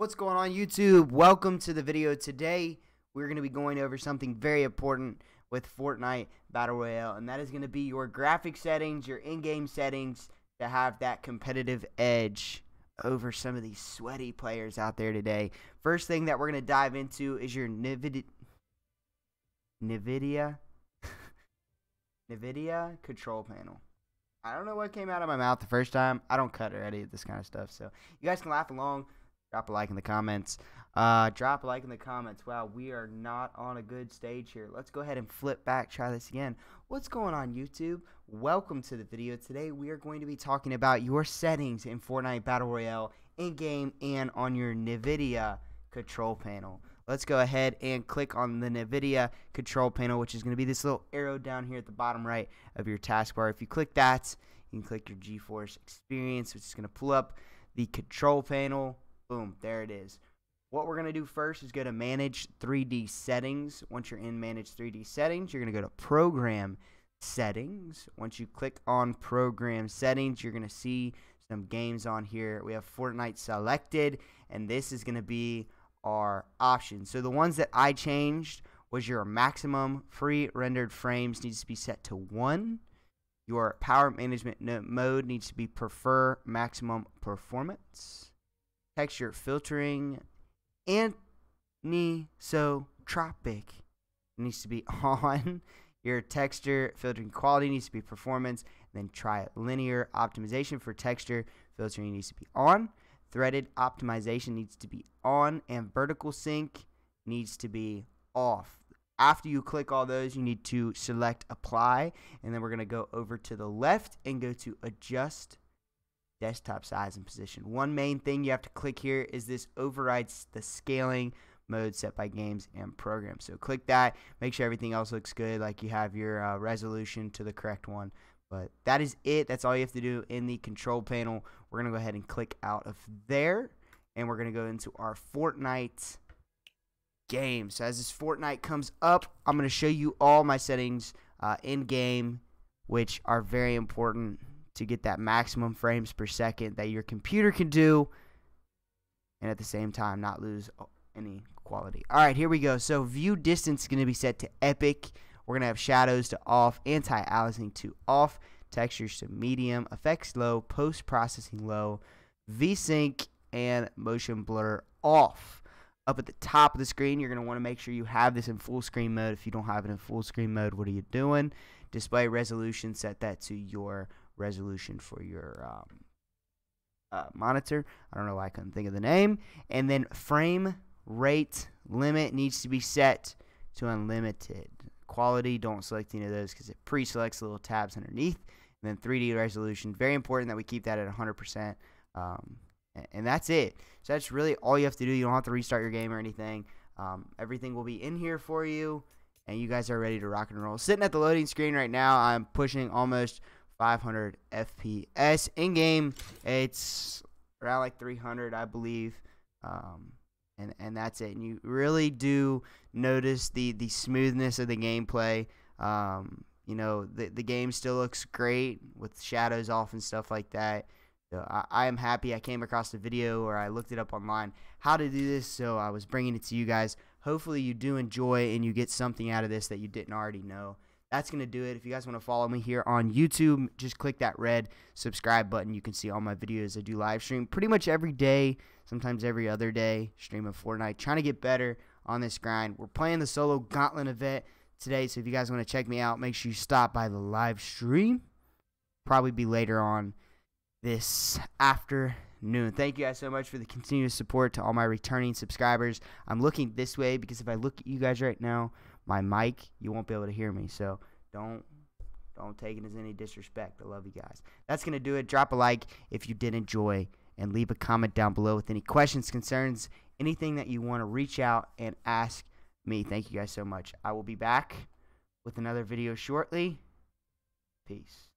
What's going on YouTube? Welcome to the video. Today we're going to be going over something very important with Fortnite Battle Royale and that is going to be your graphic settings, your in-game settings to have that competitive edge over some of these sweaty players out there today. First thing that we're going to dive into is your NVIDIA NVIDIA NVIDIA control panel. I don't know what came out of my mouth the first time. I don't cut or edit this kind of stuff, so you guys can laugh along. Drop a like in the comments. Uh, drop a like in the comments. Wow, we are not on a good stage here. Let's go ahead and flip back. Try this again. What's going on, YouTube? Welcome to the video. Today, we are going to be talking about your settings in Fortnite Battle Royale in-game and on your NVIDIA control panel. Let's go ahead and click on the NVIDIA control panel, which is going to be this little arrow down here at the bottom right of your taskbar. If you click that, you can click your GeForce Experience, which is going to pull up the control panel Boom, there it is. What we're going to do first is go to Manage 3D Settings. Once you're in Manage 3D Settings, you're going to go to Program Settings. Once you click on Program Settings, you're going to see some games on here. We have Fortnite selected, and this is going to be our options. So the ones that I changed was your maximum pre-rendered frames needs to be set to 1. Your power management mode needs to be prefer maximum performance texture filtering anisotropic needs to be on. Your texture filtering quality needs to be performance. Then Trilinear optimization for texture filtering needs to be on. Threaded optimization needs to be on. And vertical sync needs to be off. After you click all those, you need to select apply. And then we're going to go over to the left and go to adjust desktop size and position. One main thing you have to click here is this overrides the scaling mode set by games and programs. So click that, make sure everything else looks good, like you have your uh, resolution to the correct one. But that is it. That's all you have to do in the control panel. We're going to go ahead and click out of there. And we're going to go into our Fortnite game. So as this Fortnite comes up, I'm going to show you all my settings uh, in game, which are very important to get that maximum frames per second that your computer can do and at the same time not lose any quality. All right, here we go. So view distance is going to be set to epic. We're going to have shadows to off, anti-aliasing to off, textures to medium, effects low, post-processing low, VSync and motion blur off. Up at the top of the screen, you're going to want to make sure you have this in full screen mode. If you don't have it in full screen mode, what are you doing? Display resolution, set that to your resolution for your um, uh, monitor. I don't know why I couldn't think of the name. And then frame rate limit needs to be set to unlimited. Quality, don't select any of those because it pre-selects the little tabs underneath. And then 3D resolution, very important that we keep that at 100%. Um, and that's it. So that's really all you have to do. You don't have to restart your game or anything. Um, everything will be in here for you, and you guys are ready to rock and roll. Sitting at the loading screen right now, I'm pushing almost 500 FPS. In game, it's around like 300, I believe. Um, and and that's it. And you really do notice the the smoothness of the gameplay. Um, you know, the the game still looks great with shadows off and stuff like that. So I, I am happy. I came across the video or I looked it up online how to do this, so I was bringing it to you guys. Hopefully, you do enjoy and you get something out of this that you didn't already know that's going to do it. If you guys want to follow me here on YouTube, just click that red subscribe button. You can see all my videos. I do live stream pretty much every day, sometimes every other day, stream of Fortnite, trying to get better on this grind. We're playing the solo gauntlet event today, so if you guys want to check me out, make sure you stop by the live stream. Probably be later on this afternoon. Thank you guys so much for the continuous support to all my returning subscribers. I'm looking this way because if I look at you guys right now, my mic, you won't be able to hear me. So don't don't take it as any disrespect. I love you guys. That's gonna do it. Drop a like if you did enjoy, and leave a comment down below with any questions, concerns, anything that you want to reach out and ask me. Thank you guys so much. I will be back with another video shortly. Peace.